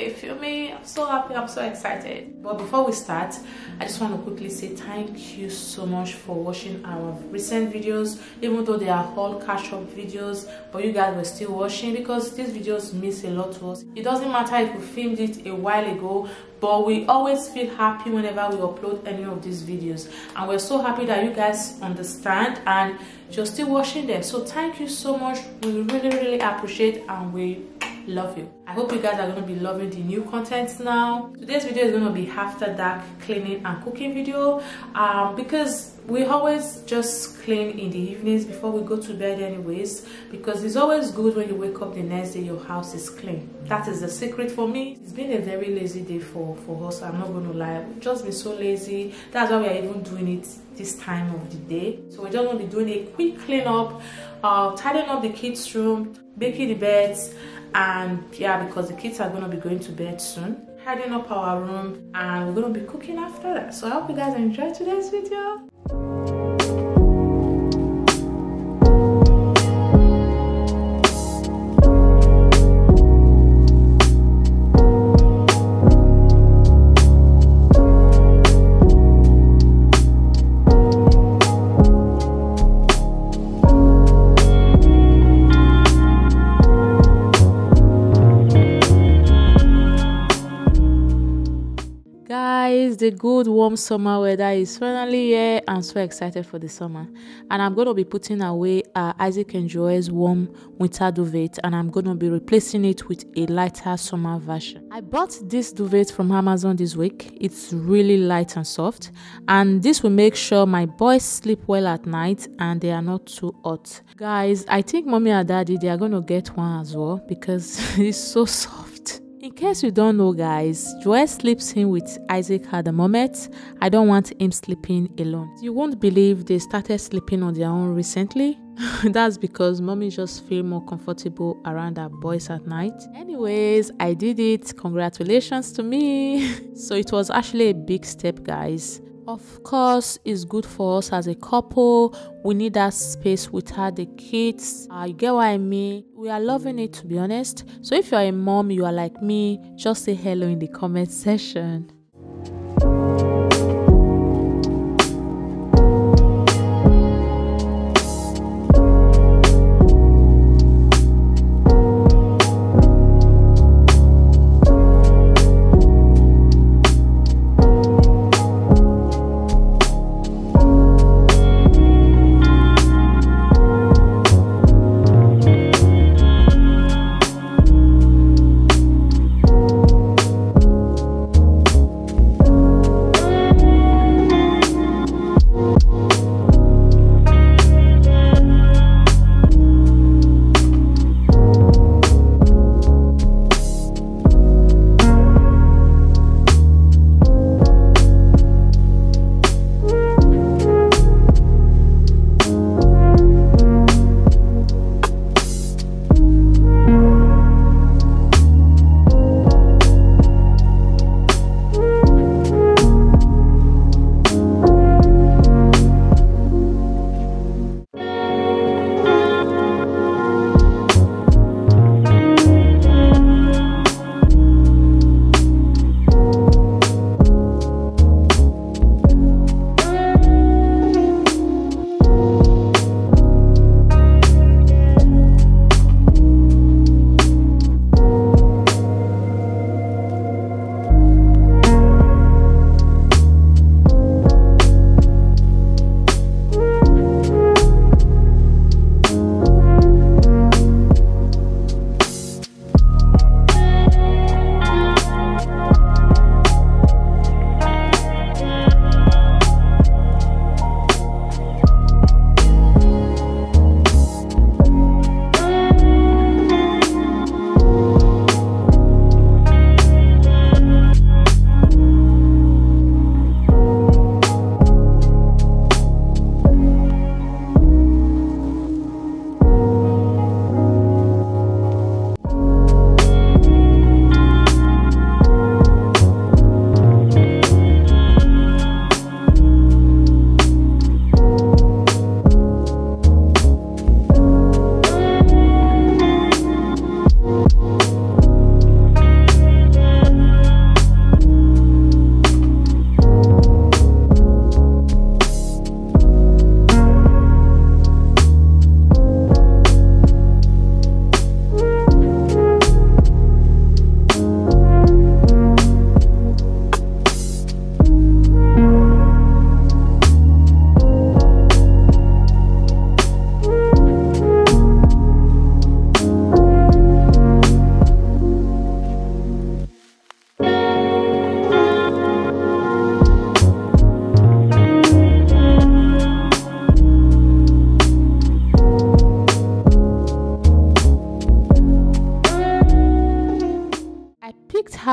you feel me? I'm so happy i'm so excited. But before we start i just want to quickly say thank you so much for watching our recent videos even though they are all catch up videos but you guys were still watching because these videos means a lot to us. It doesn't matter if we filmed it a while ago but we always feel happy whenever we upload any of these videos. And we're so happy that you guys understand and you're still watching them. So thank you so much. We really really appreciate and we love you. I hope you guys are going to be loving the new content now. Today's video is going to be after dark cleaning and cooking video um, because we always just clean in the evenings before we go to bed anyways because it's always good when you wake up the next day your house is clean. That is the secret for me. It's been a very lazy day for for us i'm not going to lie. We've just been so lazy. That's why we are even doing it this time of the day. So we're just going to be doing a quick cleanup uh tidying up the kids room making the beds and yeah because the kids are going to be going to bed soon. Tidying up our room and we're going to be cooking after that. So i hope you guys enjoy today's video guys the good warm summer weather is finally here i'm so excited for the summer. And i'm going to be putting away uh, isaac and joy's warm winter duvet and i'm going to be replacing it with a lighter summer version. I bought this duvet from amazon this week. It's really light and soft and this will make sure my boys sleep well at night and they are not too hot. Guys i think mommy and daddy they are going to get one as well because it's so soft in case you don't know, guys, Joel sleeps in with Isaac at the moment. I don't want him sleeping alone. You won't believe they started sleeping on their own recently. That's because mommy just feel more comfortable around our boys at night. Anyways, I did it. Congratulations to me. so it was actually a big step, guys. Of course, it's good for us as a couple. We need that space without the kids. Uh, you get what I mean? We are loving it to be honest. So if you're a mom, you are like me, just say hello in the comment section.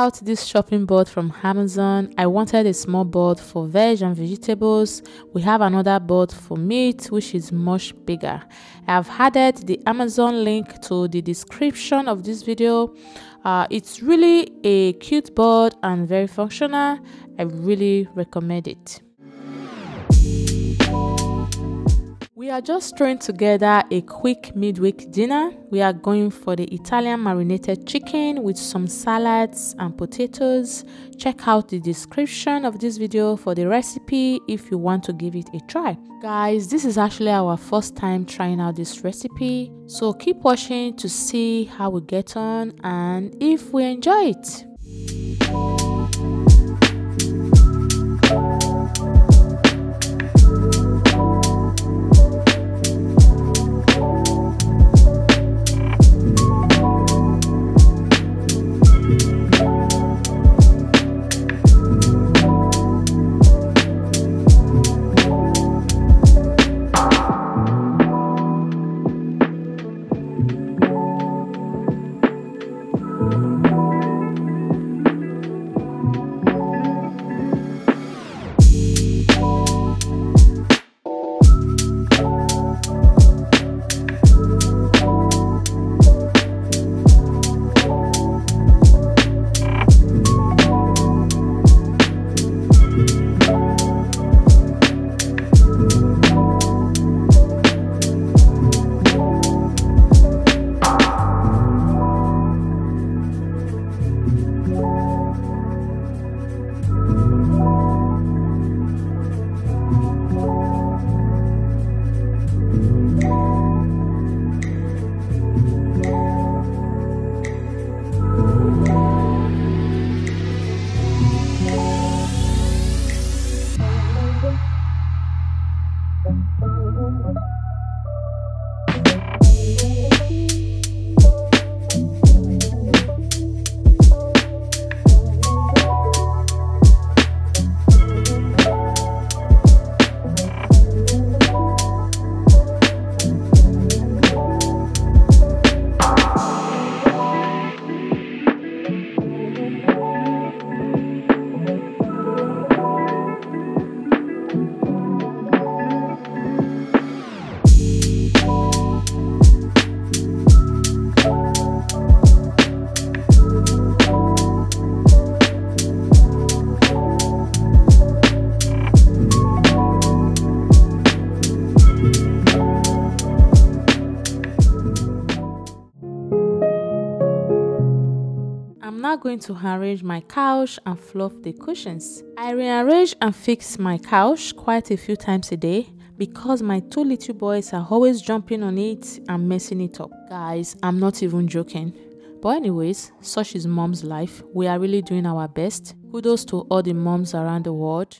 Out this shopping board from Amazon. I wanted a small board for veg and vegetables. We have another board for meat, which is much bigger. I have added the Amazon link to the description of this video. Uh, it's really a cute board and very functional. I really recommend it. We are just throwing together a quick midweek dinner. We are going for the Italian marinated chicken with some salads and potatoes. Check out the description of this video for the recipe if you want to give it a try. Guys, this is actually our first time trying out this recipe, so keep watching to see how we get on and if we enjoy it. Going to arrange my couch and fluff the cushions. I rearrange and fix my couch quite a few times a day because my two little boys are always jumping on it and messing it up. Guys, I'm not even joking. But anyways, such is mom's life. We are really doing our best. Kudos to all the moms around the world.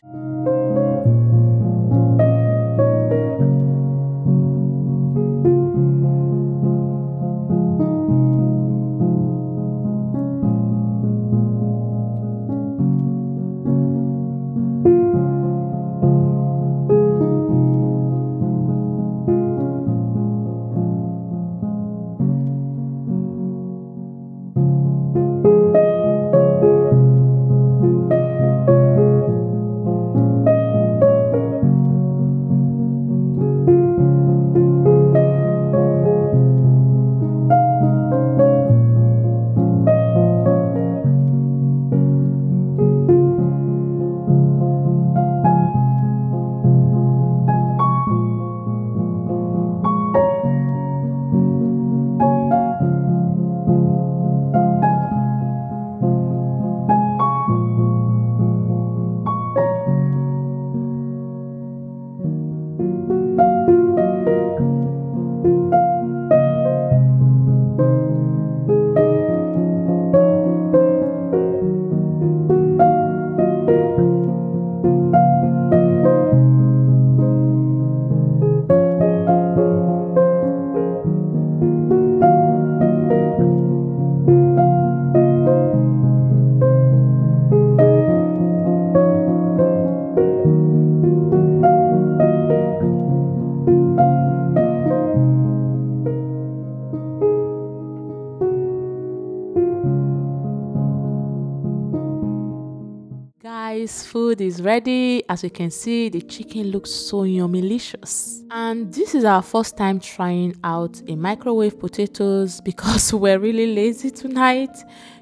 Food is ready. As you can see the chicken looks so yummy delicious. And this is our first time trying out a microwave potatoes because we're really lazy tonight.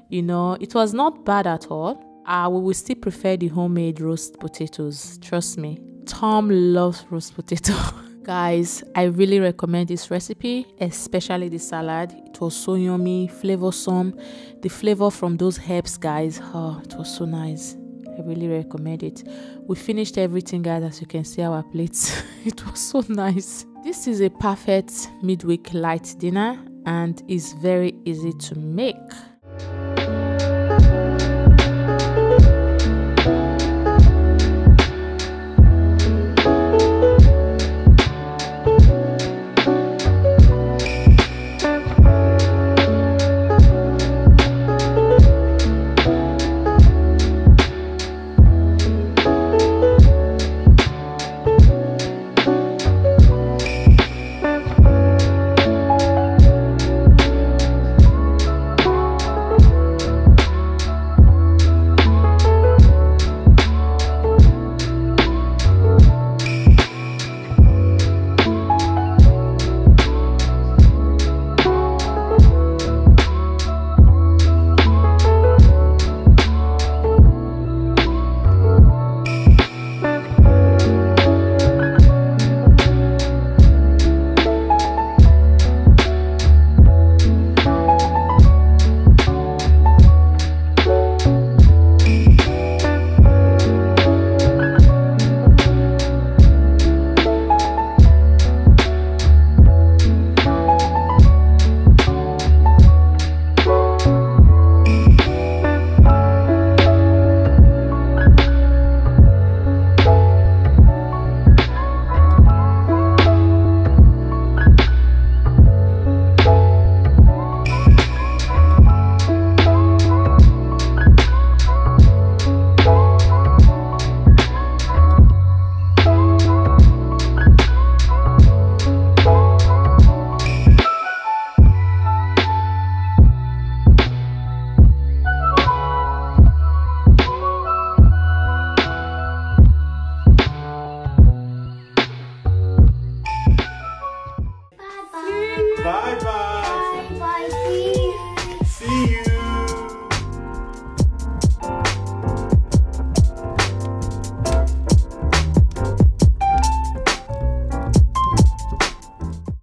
You know it was not bad at all. Uh, we will still prefer the homemade roast potatoes. Trust me tom loves roast potato. Guys i really recommend this recipe especially the salad. It was so yummy flavorsome the flavor from those herbs guys oh it was so nice i really recommend it. We finished everything guys as you can see our plates. It was so nice. This is a perfect midweek light dinner and is very easy to make